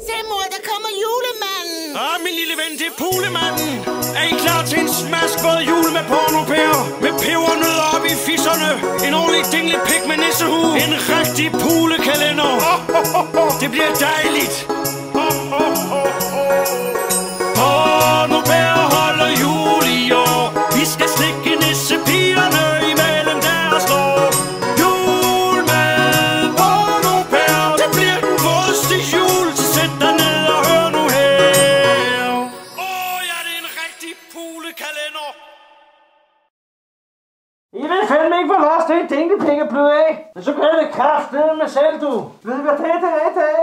Se mor, der kommer julemanden. Ah, min lille ven, det er pulemanden. Er I klar til en smaskvåd jul med pornopærer? Med pebernødder op i fisserne. En ordentlig dingle pik med nissehue. En rigtig pulekalender. Det bliver dejligt. Først ikke, hvor lost det dinglepenge af. Men så gør det kraftedeme med selv, du. Ved du, hvad det er, det er i dag?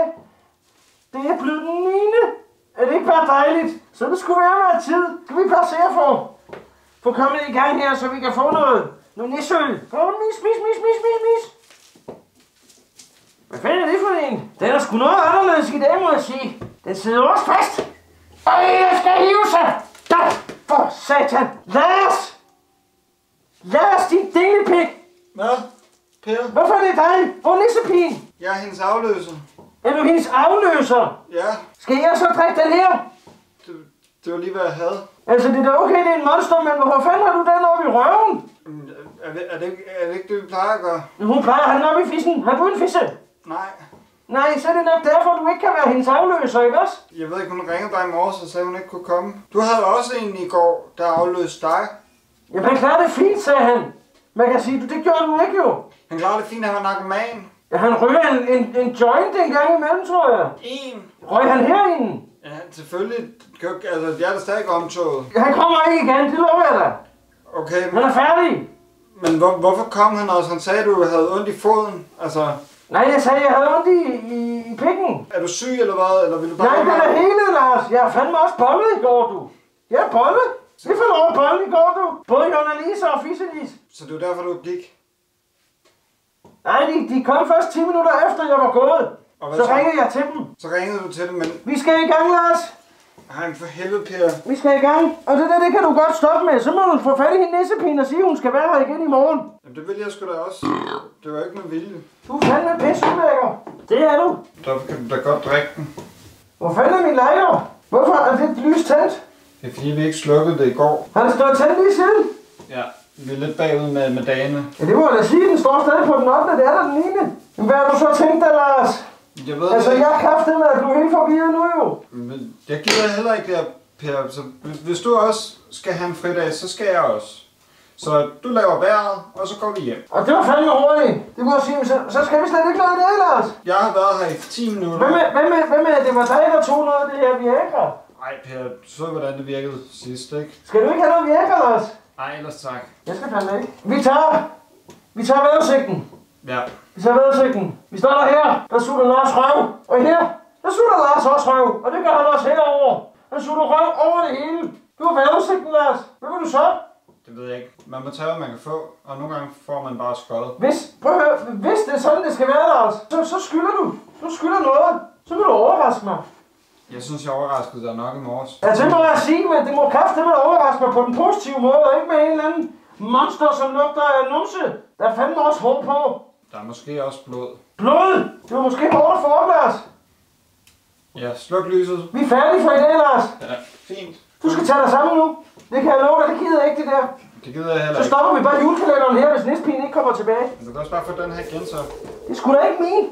Det er blevet den 9. Er det ikke bare dejligt? Så det skulle være med tid. Kan vi bare se få, få kommet i gang her, så vi kan få noget. Nu nisøl. Få en mis, mis, mis, mis, mis, mis. Hvad fanden er det for en? Den er sgu noget anderledes i dag, må jeg sige. Den sidder også fast. Og jeg skal hive sig. Der, for satan. Lars! Lars, din delepik. Hvad? Per? Hvorfor er det dig? Hvor er nissepigen? Jeg er hendes afløser. Er du hendes afløser? Ja, Skal jeg så drikke den her? det, det var lige, hvad jeg havde. Altså, det er da okay, det er en monster, men hvor fanden har du den oppe i røven? Mm, Er det, er, det, ikke- er det ikke det, vi plejer at gøre? Hun plejer at have den oppe i fissen. Har du en fisse? Nej. Nej, så er det nok derfor, du ikke kan være hendes afløser, ikke også? Jeg ved ikke, hun ringede dig i morges og sagde, hun ikke kunne komme. Du havde også en i går, der afløste dig. Ja, han klarer det fint, sagde han. Man kan sige, det gjorde du ikke jo. Han klarede det fint, han var narkoman. Ja, han ryger en, en, en joint en gang imellem, tror jeg. En. Røg han herinde? Ja, selvfølgelig. Altså, jeg er da stadig omtoget. Han kommer ikke igen, det lover jeg dig. Okay, Han er færdig. men hvor, hvorfor kom han også? Han sagde, at du havde ondt i foden. Altså, Nej, jeg sagde, jeg havde ondt i, i, i pikken. er du syg eller hvad? Eller vil du bare... Nej, det er hele, Lars. Jeg har fandme også bollet i går, du. Jeg er bollet. Vi får lov at bolle i går, du. Både Jonna Lise og Fisselis. Så det var derfor, du gik? Nej, de, de kom først 10 minutter efter, jeg var gået. Og Så så? ringede jeg til dem. Så ringede du til dem, men... Vi skal i gang, Lars. Ej, for helvede, Per. Vi skal i gang. Og det der, det kan du godt stoppe med. Så må du få fat i hende nissepine og sige, at hun skal være her igen i morgen. Jamen, det ville jeg sgu da også. Det var ikke med vilje. Du er fandme pisseulækker. Det er du. Derfor kan du da godt drikke den. Hvor fanden er min lighter? Hvorfor er det lys tændt? Det er fordi, vi ikke slukkede det i går. Har det stået tændt lige siden? Ja, vi er lidt bagud med, med dagene. Ja, det må jeg da sige. Den står stadig på den 8. Det er der den 9. Men hvad har du så tænkt dig, Lars? Jeg ved Altså, ikke, jeg er kraftet med, at du er helt forvirret nu jo. men jeg gider heller ikke der, Per. Så hvis du også skal have en fridag, så skal jeg også. Så du laver vejret, og så går vi hjem. Og det var fandme hurtigt. Det må jeg sige, så, så skal vi slet ikke lade det, Lars. Jeg har været her i 10 minutter. Hvad med, hvad med, hvad med, at det var dig, der tog noget af det her Viagra? Ej, Per, du så hvordan det virkede sidst, ikke? Skal du ikke have noget Viagra, Lars? Ej, ellers tak. Jeg skal fandme ikke. Vi tager, vi tager vejrudsigten. Ja. Vi tager vejrudsigten. Vi starter her. Der sutter Lars røv. Og her, der sutter Lars også røv. Og det gør han også herover. Han sutter røv over det hele. Du har vejrudsigten, Lars. Hvad vil du så? Det ved jeg ikke. Man må tage, hvad man kan få, og nogle gange får man bare skod. Hvis, prøv at høre, hvis det er sådan, det skal være, Lars, så, så skylder du. Du skylder noget. Så vil du overraske mig. Jeg synes, jeg overraskede dig nok i morges. Ja, det må jeg sige, men det må kraftedeme overraske mig på den positive måde, og ikke med en eller anden monster, som lugter af numse. Der er fandme også hår på. Der er måske også blod. Blod! Det var måske hårdt at få op, Lars. Ja, sluk lyset. Vi er færdige for i dag, Lars. Ja, fint. Du skal tage dig sammen nu. Det kan jeg love dig, det gider jeg ikke, det der. Det gider jeg heller Så ikke. stopper vi bare julekalenderen her, hvis næstpigen ikke kommer tilbage. Men du kan også bare få den her igen, så. Det skulle da ikke min.